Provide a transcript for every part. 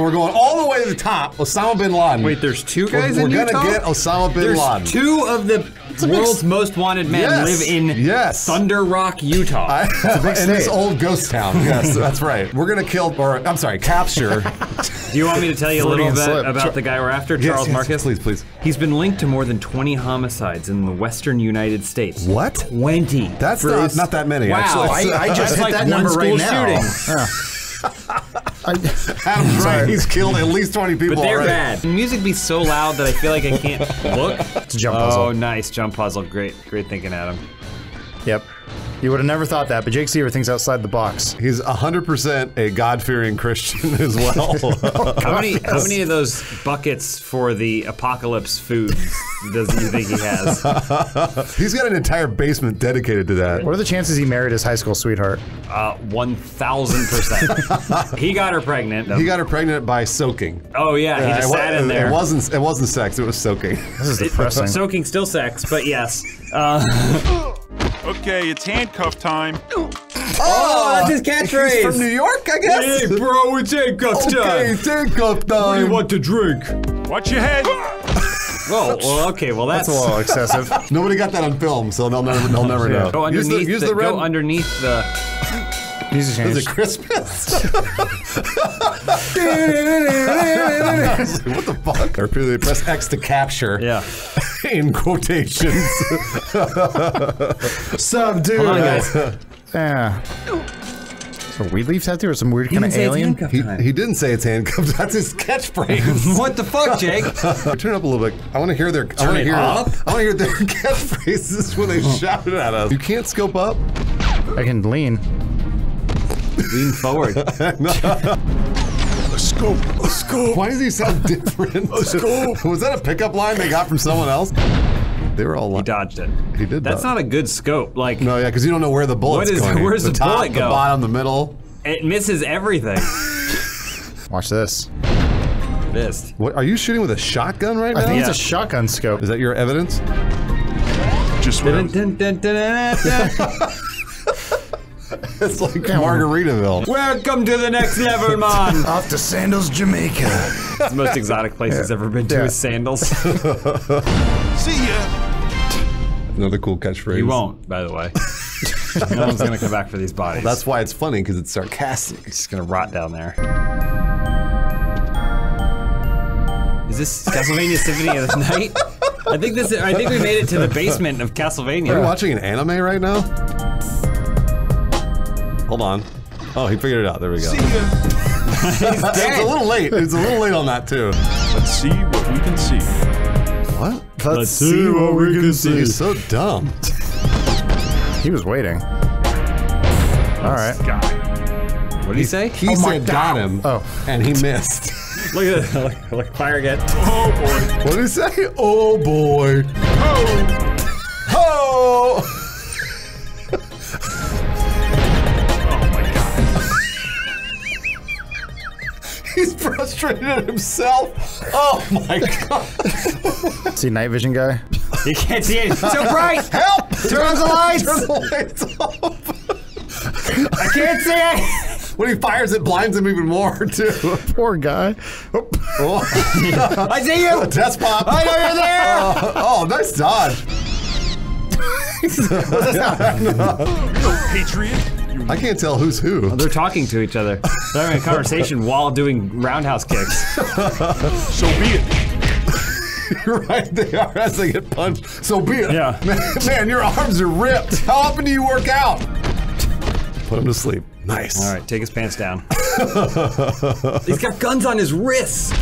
We're going all the way to the top. Osama bin Laden. Wait, there's two we're, guys we're in gonna get Osama bin There's Laden. two of the world's most wanted men Yes, live in yes. Thunder Rock, Utah. I- in this state. old ghost town. Yes, that's right. We're gonna kill, or I'm sorry, capture. Do you want me to tell you a little bit slip. about Sure. the guy we're after, Yes, Charles yes, Marcus? please, please. He's been linked to more than 20 homicides in the western United States. what? 20. That's not, not that many. Wow, actually. I, I just hit like that number right school now. shooting. Yeah. I, Adam's right. He's killed at least 20 people But they're already. bad. The music be so loud that I feel like I can't look. it's a jump Oh, nice jump puzzle. Great, great thinking, Adam. Yep. You would have never thought that, but Jake Seaver thinks outside the box. He's 100% a God-fearing Christian as well. How many how many of those buckets for the apocalypse food does he think he has? He's got an entire basement dedicated to that. What are the chances he married his high school sweetheart? Uh, one thousand percent. He got her pregnant. He got her pregnant by soaking. oh yeah, he just it, sat in there. It wasn't. It wasn't sex. It was soaking. This is depressing. Soaking still sex, but yes. Uh, Okay, it's handcuff time. oh, oh that's his catchphrase. He's from New York, I guess. Hey, bro, it's handcuff Okay, handcuff time. What do you want to drink? Watch your head. Well, well, okay, well that's, That's a little excessive. Nobody got that on film, so they'll never. They'll never know. Go Use the, use the, the red. go underneath the. Music Is it Christmas? what the fuck? Or they press X to capture. Yeah. In quotations. Subdue. Hold on, guys. Yeah. So weed leaf tattoo or some weird kind of alien? he, he didn't say it's handcuffed. That's his catchphrase. What the fuck, Jake? Turn it up a little bit. I want to hear their. I want to hear. up? I want to hear their catchphrases when they oh. shout it at us. You can't scope up. I can lean. Lean forward. a Scope. A scope. Why does he sound different? Scope. Was that a pickup line they got from someone else? They were all. He dodged it. He did That's dodge. not a good scope. Like no, yeah, because you don't know where the bullet's What is- going. where's the top, bullet The go? bottom, the middle. it misses everything. Watch this. Missed. What are you shooting with a shotgun right I now? think Yeah. it's a shotgun scope. Is that your evidence? Just I dun. It's like Margaritaville. Welcome to the next level, man. Off to Sandals, Jamaica. It's the most exotic place he's ever been to Yeah. is sandals. See ya. Another cool catchphrase. You won't, by the way. no one's gonna come back for these bodies. That's why it's funny because it's sarcastic. It's just gonna rot down there. Is this Castlevania Symphony of the Night? I think this. Is, I think we made it to the basement of Castlevania. Are you Castlevania. watching an anime right now? Hold on. Oh, he figured it out. There we go. See ya. It's a little late. It's a little late on that too. Let's see what we can see. What? Let's see what we can see. He's so dumb. He was waiting. All right. Guy. What did he say? He Oh said got him, Oh. and he missed. Look at that! Look, look, fire again. Oh boy. what did he say? Oh boy. Oh. Frustrated at himself. Oh my god. See night vision guy? You can't see it. So bright. Help! Turn on the lights. Turn the lights off. I can't see it. When he fires, it blinds him even more too. Poor guy. Oh. I see you. Test pop. I know you're there. Oh, oh, nice dodge. Patriot. You I can't tell who's who. They're talking to each other. They're having a conversation while doing roundhouse kicks. so be it. You're right, they are as they get punched. So be it. Yeah. Man, man, your arms are ripped. How often do you work out? Put him to sleep. Nice. All right, take his pants down. He's got guns on his wrists.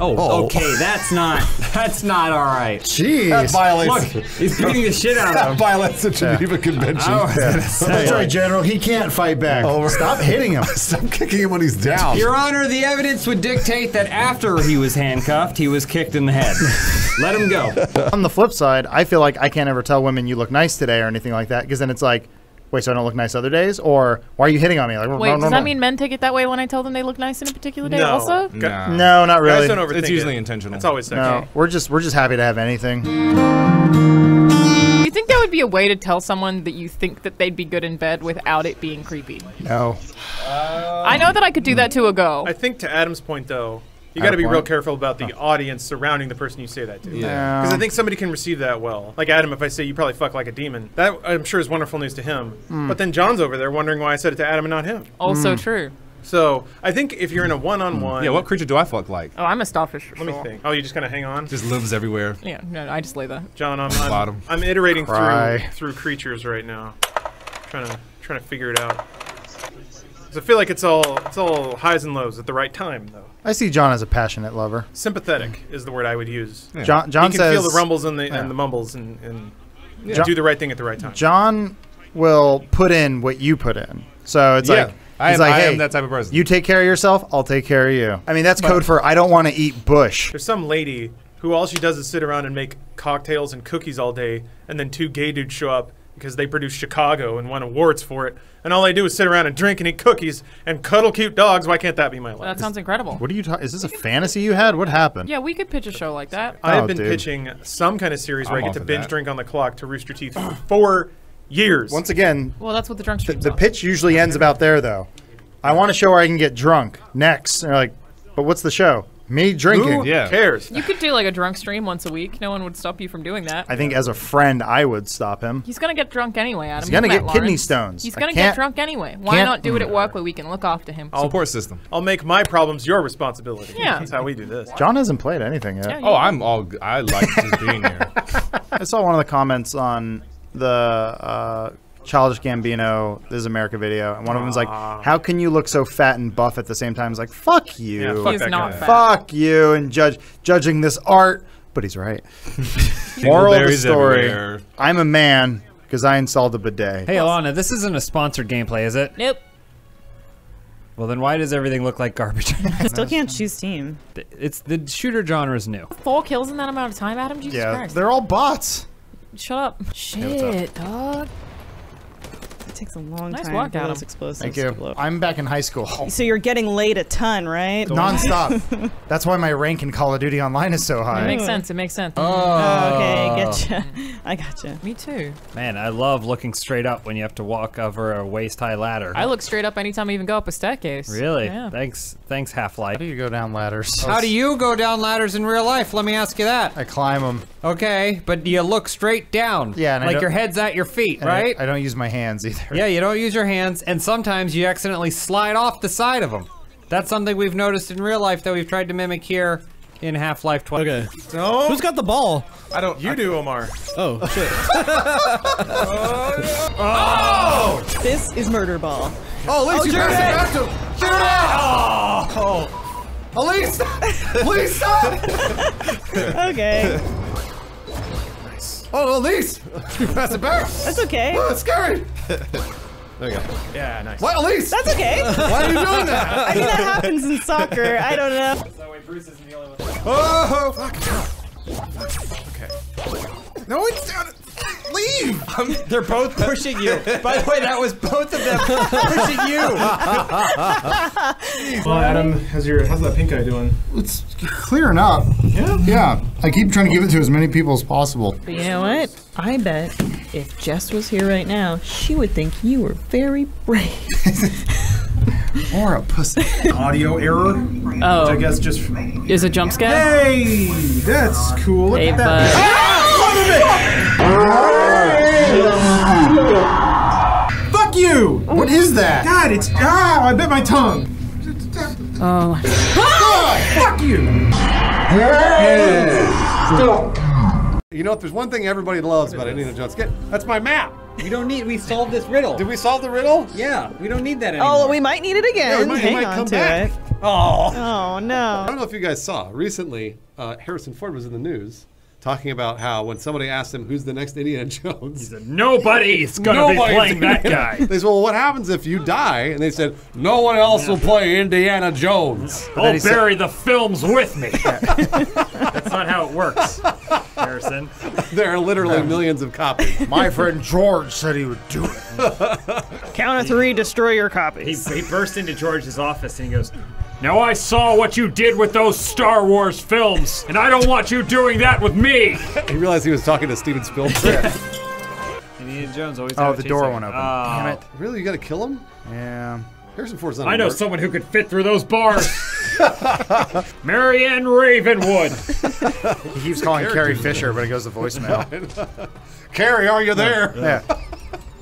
Oh, Oh. okay, that's not that's not all right. Jeez, That violates. Look, he's beating the shit out of him. that him. violates the Geneva Convention. I was gonna say, That's right, General. He can't fight back. Over. Stop hitting him. Stop kicking him when he's down. Your Honor, the evidence would dictate that after he was handcuffed, he was kicked in the head. Let him go. On the flip side, I feel like I can't ever tell women you look nice today or anything like that because then it's like, wait, so I don't look nice other days? Or why are you hitting on me? Like, Wait, does that mean men take it that way when I tell them they look nice in a particular day? No. Also, Nah. No, not really. Guys don't overthink It's usually it. intentional. It's always no, we're just we're just happy to have anything. you think that would would be a way to tell someone that you think that they'd be good in bed without it being creepy. No. I know that I could do that to a girl. I think to Adam's point, though, you got to a be real careful about the audience surrounding the person you say that to. Yeah. Because I think somebody can receive that well. Like Adam, if I say you probably fuck like a demon, that I'm sure is wonderful news to him. Hmm. But then John's over there wondering why I said it to Adam and not him. also Mm. true. So I think if you're in a one-on-one, Yeah, what creature do I fuck like? Oh, I'm a starfish. Let me think. Oh, you just kind of hang on, Just lives everywhere. Yeah, no, I just lay there. John. I'm I'm, Bottom. I'm iterating Cry. through through creatures right now, trying to trying to figure it out. 'Cause I feel like it's all it's all highs and lows at the right time, though. I see John as a passionate lover. Sympathetic is the word I would use. Yeah. John, John you can says feel the rumbles and the Yeah. and the mumbles and, and John- do the right thing at the right time. John will put in what you put in. So it's Yeah. like I he's am- like, I hey, am that type of person." You take care of yourself, I'll take care of you. I mean, that's code for I don't want to eat bush. There's some lady who all she does is sit around and make cocktails and cookies all day, and then two gay dudes show up because they produce Chicago and won awards for it, and all they do is sit around and drink and eat cookies and cuddle cute dogs. Why can't that be my life? That sounds incredible. What are you talking? Is this a fantasy you had? What happened? Yeah, we could pitch a show like that. I have Oh, been dude. pitching some kind of series where I'm I get to binge that. drink on the clock to Rooster Teeth for four years. Once again, Well, that's what the drunk the, the are. pitch usually ends about there, though. I want a show where I can get drunk. Next, and they're like, but what's the show? Me drinking. Who Yeah. cares? You could do like a drunk stream once a week. No one would stop you from doing that. I think as a friend, I would stop him. He's gonna get drunk anyway, Adam. He's gonna get met kidney stones. He's gonna get drunk anyway. Why can't- do it at work where we can look after him? Support system. I'll make my problems your responsibility. Yeah. That's how we do this. John hasn't played anything yet. Yeah, Oh, I'm all. I like just being here. I saw one of the comments on the uh, Childish Gambino "This Is America" video, and one of them was like, ah. "How can you look so fat and buff at the same time?" It's like, "Fuck you, Yeah, fuck He's that not guy. fat. fuck you," and judge judging this art. But he's right. Moral of the Dingleberries story: everywhere. I'm a man because I installed a bidet. Hey, Alana, this isn't a sponsored gameplay, is it? Nope. Well, then why does everything look like garbage? I still can't choose team. it's the shooter genre is new. Four kills in that amount of time, Adam? Jesus yeah, Christ. they're all bots. Shut up. Shit, dog. It takes a long Nice time work, for Adam. those explosives Thank to you. blow. I'm back in high school. So you're getting laid a ton, right? Nonstop. That's why my rank in Call of Duty Online is so high. It makes sense. It makes sense. Oh, oh okay, getcha. I gotcha. Me too. Man, I love looking straight up when you have to walk over a waist-high ladder. I look straight up anytime I even go up a staircase. really? Yeah. Thanks, thanks, Half-Life. How do you go down ladders? How do you go down ladders in real life? Let me ask you that. I climb them. Okay, but you look straight down. Yeah, and like your head's at your feet, And I- right? I, don't use my hands either. Yeah, you don't use your hands, and sometimes you accidentally slide off the side of them. That's something we've noticed in real life that we've tried to mimic here in Half-Life 2. Okay. No, Who's got the ball? I don't. You do, Omar. Oh, shit. Oh, oh. This is murder ball. Oh, Elise, oh, you passed it back to him. Shoot it! Oh, Elise, please stop! Okay, Oh, Elise, you passed it back. that's okay. Oh, it's scary. There you go. Yeah, nice. What, Elise? That's okay. Why are you doing that? I mean, that happens in soccer. I don't know. Oh, fuck. Okay. No, it's down. Leave. They're both pushing you. By the way, that was both of them pushing you. Well, Adam, how's your how's that pink eye doing? It's clearing up. Yeah. Yeah, I keep trying to give it to as many people as possible. But you know what? I bet if Jess was here right now, she would think you were very brave. Or a pussy. Audio error. Oh, I guess just. is a jump scare? Hey, that's cool. Look Hey, at bud. Ah, that. Fuck you! What is that? God, it's ah! I bit my tongue. Oh, Fuck you! You know, if there's one thing everybody loves about Indiana Jones, get that's my map. We don't need. We solved this riddle. Did we solve the riddle? Yeah, we don't need that anymore. Oh, we might need it again. Yeah, we might- it Hang might on come to back. it. Oh. Oh no. I don't know if you guys saw recently. Uh, Harrison Ford was in the news talking about how when somebody asked him who's the next Indiana Jones, he said Nobody's gonna Nobody's be playing that guy. They said, "Well, what happens if you die?" And they said, "No one else will play Indiana Jones." I'll bury the films with me. That's not how it works, Harrison. There are literally millions of copies. My friend George said he would do it. Count of three, destroy your He, copies. he burst into George's office and he goes, Now I saw what you did with those Star Wars films, and I don't want you doing that with me. He realized he was talking to Steven Spielberg. Indiana Jones always Oh, the door scene. went open. Oh. Damn it. Really, you got to kill him? Yeah. Harrison Ford's not. I a know merc. someone who could fit through those bars. Marion Ravenwood. He keeps calling Carrie Fisher, but it goes to voicemail. Carrie, are you there? yeah.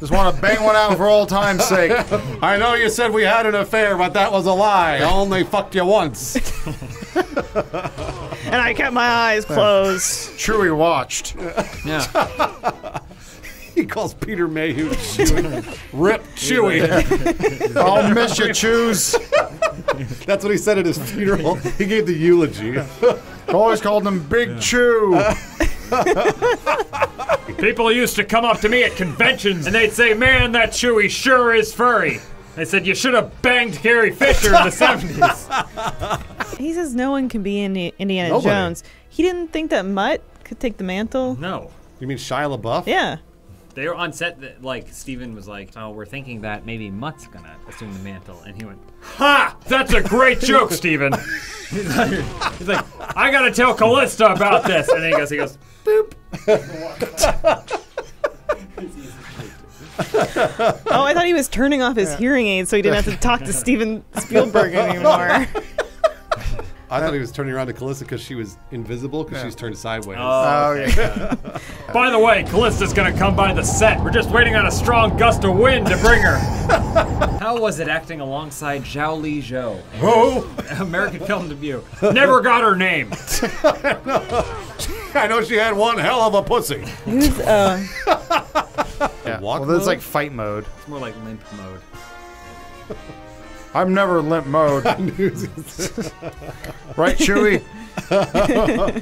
Just want to bang one out for old time's sake. I know you said we had an affair, but that was a lie. I only fucked you once. And I kept my eyes closed. Chewie watched. Yeah. he calls Peter Mayhew Chewy. Rip Chewy. I'll miss you, choose. That's what he said at his funeral. He gave the eulogy. Always called him Big Chew. People used to come up to me at conventions and they'd say, "Man, that Chewy sure is furry." I said, "You should have banged Carrie Fisher in the '70s." He says no one can be Indi- Indiana Nobody. Jones. He didn't think that Mutt could take the mantle. No. You mean Shia LaBeouf? Yeah. They were on set that, like, Steven was like, Oh, we're thinking that maybe Mutt's gonna assume the mantle. And he went, Ha! That's a great joke, Steven. he's, like, he's like, I gotta tell Calista about this. And then he goes, he goes, boop. Oh, I thought he was turning off his hearing aid so he didn't have to talk to Steven Spielberg anymore. I thought he was turning around to Calista because she was invisible because she's turned sideways. Oh, yeah. By the way, Calista's gonna come by the set. We're just waiting on a strong gust of wind to bring her. How was it acting alongside Zhao Li Zhou? oh, American Film Debut. Never got her name. I know she had one hell of a pussy. Who's uh yeah. Walk Well, that's mode? like fight mode. It's more like limp mode. I'm never limp mode. right, Chewie?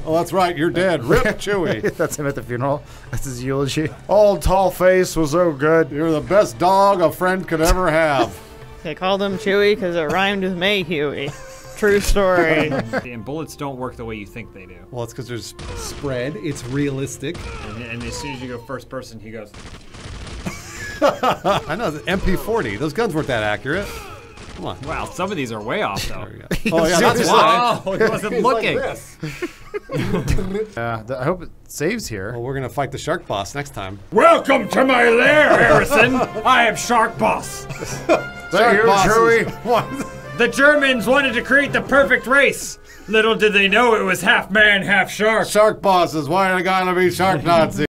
Oh, that's right. You're dead. Rip Chewy. That's him at the funeral. That's his eulogy. Old tall face was so good. You're the best dog a friend could ever have. they called him Chewy because it rhymed with Mayhew. True story. And bullets don't work the way you think they do. Well, it's because there's spread. It's realistic. And, and as soon as you go first person, he goes, I know. the MP40. Those guns weren't that accurate. Come on. Wow, some of these are way off though. There we go. Oh yeah, that's why. Wow, oh, he wasn't looking. Yeah, th- I hope it saves here. Well, we're gonna fight the shark boss next time. Welcome to my lair, Harrison. I am Shark Boss. There you, bosses. Chewie. The Germans wanted to create the perfect race. Little did they know it was half man, half shark. Shark bosses. Why are they gonna be shark Nazi?